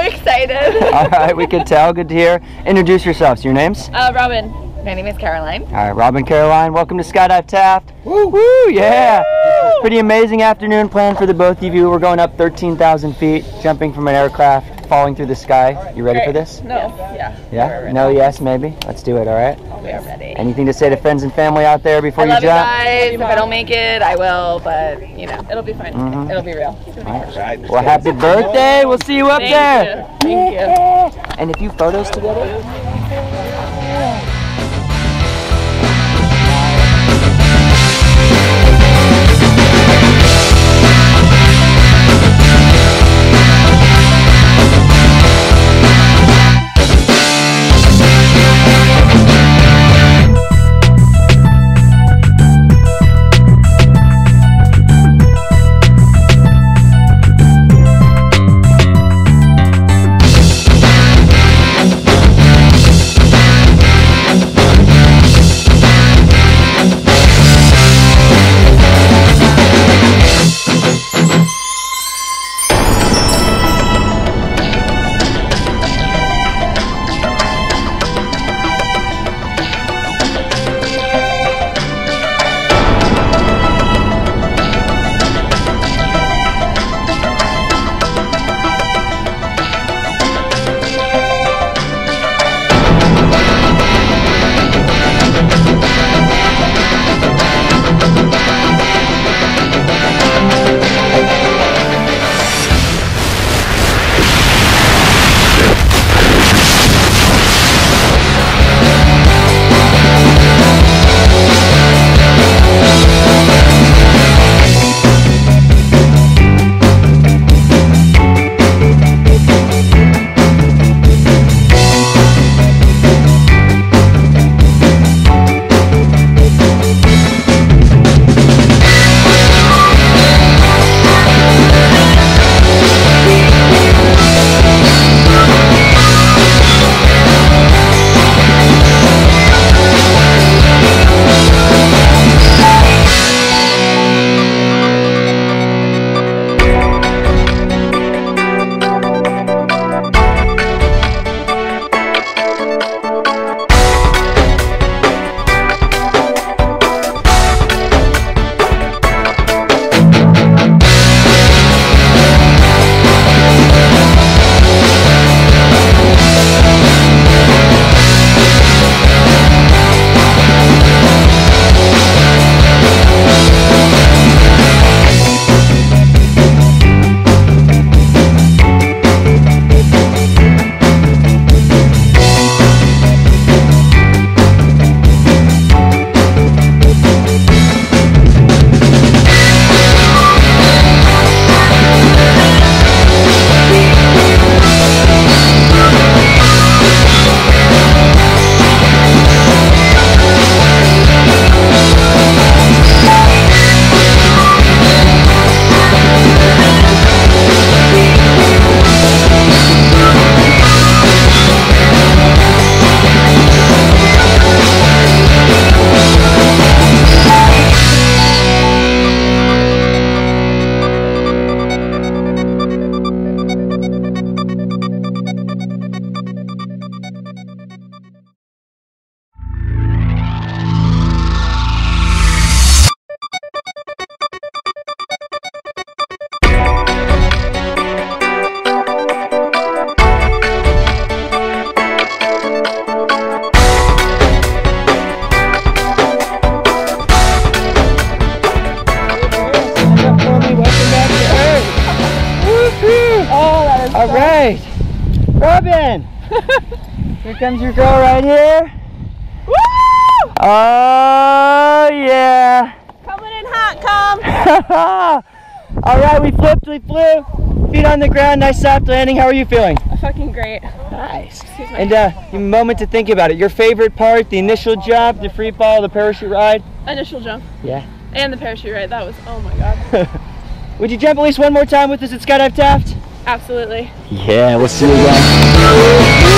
Excited all right, we could tell. Good to hear. Introduce yourselves. Your names? Uh, Robyn. My name is Caroline. All right, Robyn, Caroline. Welcome to Skydive Taft. Woo! Woo! Yeah. Pretty amazing afternoon planned for the both of you. We're going up 13,000 feet, jumping from an aircraft, falling through the sky. You ready for this? No. Yeah. Yeah. No. Yes. Maybe. Let's do it. All right. We are ready. Anything to say to friends and family out there before I you love you jump? guys. If I don't make it, I will, but you know, it'll be fine. Mhm. It'll be real. Well, happy birthday. We'll see you up Thank there. you. Thank you. And a few photos together. All right, Robyn. here comes your girl right here. Woo! Oh yeah. Coming in hot, come. All right, we flipped, we flew. Feet on the ground, nice soft landing. How are you feeling? Fucking great. Nice. And uh, a moment to think about it. Your favorite part, the initial jump, the free fall, the parachute ride? Initial jump Yeah. and the parachute ride. That was oh my god. Would you jump at least one more time with us at Skydive Taft? Absolutely. Yeah, we'll see you again.